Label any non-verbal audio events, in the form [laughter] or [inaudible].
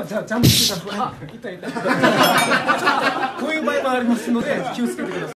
今じゃジャンプしてたあいたいた [laughs] こういう場合もありますので気をつけてください。